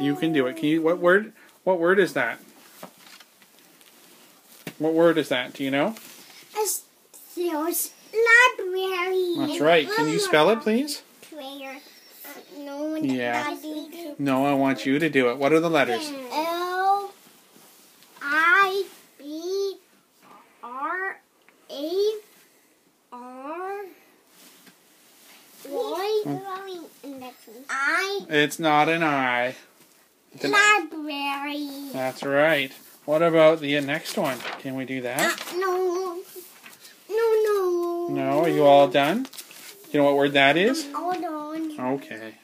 You can do it. Can you? What word? What word is that? What word is that? Do you know? It's there's library. That's right. Can you spell it, please? Prayer. Uh, no, Yeah. I. No, I want you to do it. What are the letters? L I B R A R Y I It's not an I. An- library. That's right. What about the next one? Can we do that? Uh, no, no, no. No. Are you all done? Do you know what word that is? Hold on. Okay.